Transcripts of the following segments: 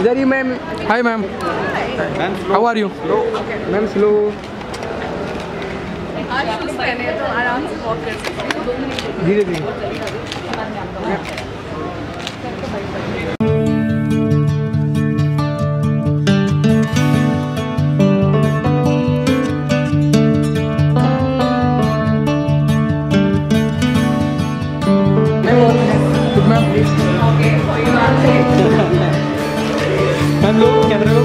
इधर ही ma'am hi ma'am how are you ma'am slow आज shoes ma'am low camera low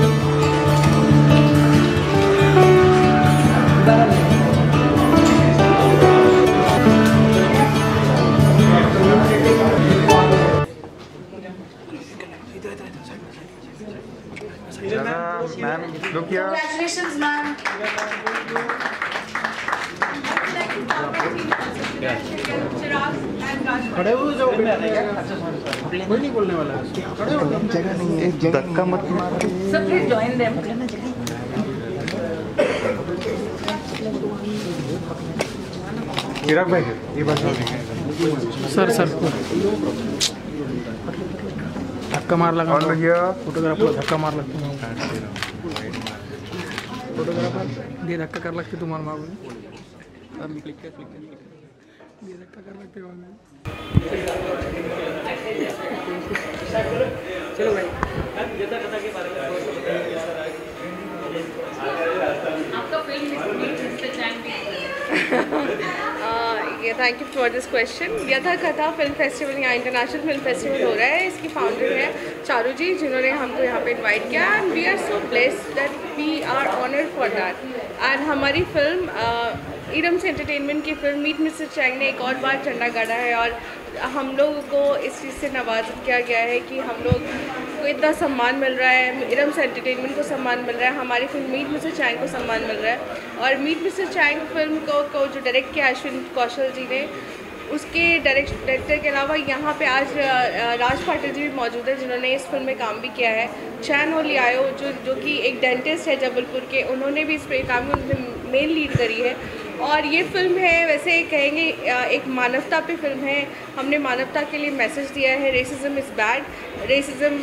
ma'am look here Congratulations, ma'am. खड़े हुए जो कोई नहीं बोलने वाला खड़े हो धक्का मत मारो. चिराग भाई ये बात सर सर। धक्का मार लगा। ऑन हियर फोटोग्राफर धक्का मार लगते फोटोग्राफर ये धक्का कर लगते तुम्हारे मार अब क्लिक कर क्लिक कर आपका thank you for this question Yatha Katha film festival यहाँ इंटरनेशनल फ़िल्म फेस्टिवल हो रहा है इसकी फाउंडर है चारू जी जिन्होंने हमको यहाँ पे इनवाइट किया and we are so blessed that we are honoured for that and हमारी फ़िल्म इडम्स एंटरटेनमेंट की फ़िल्म मीट मिस्टर चैंग ने एक और बार झंडा गाड़ा है और हम लोग को इस चीज़ से नवाजा किया गया है कि हम लोग को इतना सम्मान मिल रहा है इरम्स एंटरटेनमेंट को सम्मान मिल रहा है हमारी फ़िल्म मीट मिस्टर चैंग को सम्मान मिल रहा है। और मीट मिस्टर चैंग फ़िल्म को, को जो डायरेक्ट किया अश्विन कौशल जी ने उसके डायरेक्ट डायरेक्टर के अलावा यहाँ पे आज राज पाटिल जी भी मौजूद है, जिन्होंने इस फ़िल्म में काम भी किया है। चैन ओली आयो जो जो कि एक डेंटिस्ट है जबलपुर के, उन्होंने भी इस पे काम में उन्होंने मेन लीड करी है। और ये फ़िल्म है, वैसे कहेंगे एक मानवता पे फ़िल्म है। हमने मानवता के लिए मैसेज दिया है racism is bad racism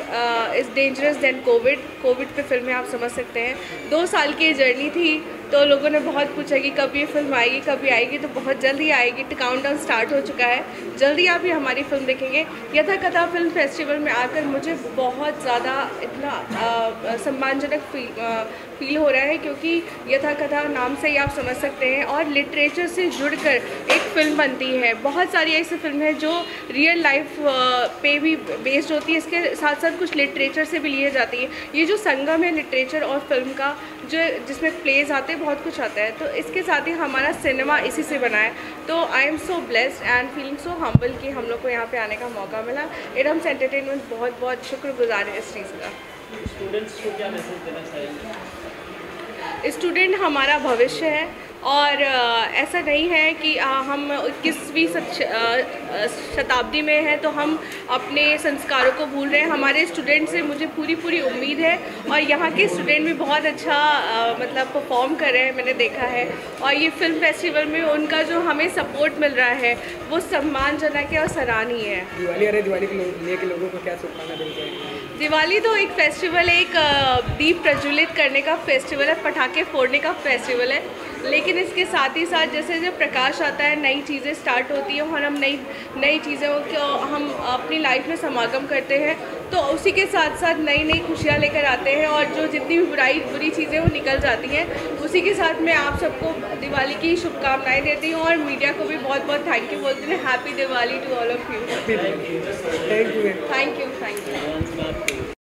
is dangerous than Covid Covid पे फ़िल्म है आप समझ सकते हैं। दो साल की जर्नी थी तो लोगों ने बहुत पूछा कि कब ये फ़िल्म आएगी, कब ये आएगी तो बहुत जल्दी आएगी। काउंट डाउन स्टार्ट हो चुका है। जल्दी आप ये हमारी फ़िल्म देखेंगे। यथा कथा फ़िल्म फेस्टिवल में आकर मुझे बहुत ज़्यादा इतना सम्मानजनक फील फील हो रहा है क्योंकि यथा कथा नाम से ही आप समझ सकते हैं और लिटरेचर से जुड़कर एक फ़िल्म बनती है। बहुत सारी ऐसी फ़िल्म है जो रियल लाइफ पे भी बेस्ड होती है। इसके साथ साथ कुछ लिटरेचर से भी लिए जाती है। ये जो संगम है लिटरेचर और फ़िल्म का, जो जिसमें प्लेज आते बहुत कुछ आता है तो इसके साथ ही हमारा सिनेमा इसी से बना है। तो I am so blessed and feeling so humble कि हम लोग को यहाँ पे आने का मौका मिला। एडम्स एंटरटेनमेंट बहुत बहुत शुक्रगुजार है इस चीज़ का। स्टूडेंट्स को क्या मैसेज देना चाहिए स्टूडेंट हमारा भविष्य है। और ऐसा नहीं है कि हम इक्कीसवीं शताब्दी में हैं तो हम अपने संस्कारों को भूल रहे हैं। हमारे स्टूडेंट से मुझे पूरी पूरी उम्मीद है और यहाँ के स्टूडेंट भी बहुत अच्छा मतलब परफॉर्म कर रहे हैं मैंने देखा है। और ये फ़िल्म फेस्टिवल में उनका जो हमें सपोर्ट मिल रहा है वो सम्मानजनक है और सराहनीय है। दिवाली है दिवाली के लोग लोगों को क्या शुभकामना दिवाली तो एक फेस्टिवल है एक दीप प्रज्वलित करने का फेस्टिवल है पटाखे फोड़ने का फेस्टिवल है। लेकिन इसके साथ ही साथ जैसे जब प्रकाश आता है नई चीज़ें स्टार्ट होती हैं और हम नई नई चीज़ों को हम अपनी लाइफ में समागम करते हैं तो उसी के साथ साथ नई नई खुशियाँ लेकर आते हैं और जो जितनी भी बुराई बुरी चीज़ें वो निकल जाती हैं। उसी के साथ मैं आप सबको दिवाली की शुभकामनाएँ देती हूँ और मीडिया को भी बहुत बहुत थैंक यू बोलती हूँ। Happy Diwali to all of you thank you thank you thank you